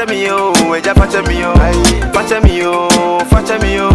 Fetch me, oh, Eja, fetch me, oh, fetch me, oh, me.